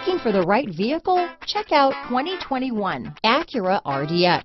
Looking for the right vehicle? Check out 2021 Acura RDX.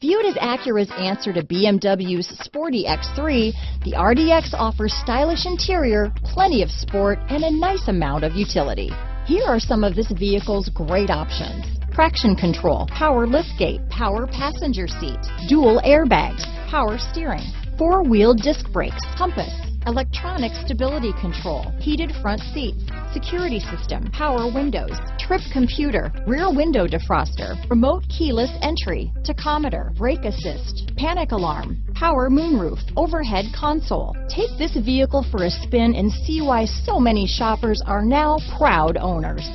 Viewed as Acura's answer to BMW's sporty X3, the RDX offers stylish interior, plenty of sport, and a nice amount of utility. Here are some of this vehicle's great options. Traction control, power liftgate, power passenger seat, dual airbags, power steering, four-wheel disc brakes, compass, electronic stability control, heated front seats, security system, power windows, trip computer, rear window defroster, remote keyless entry, tachometer, brake assist, panic alarm, power moonroof, overhead console. Take this vehicle for a spin and see why so many shoppers are now proud owners.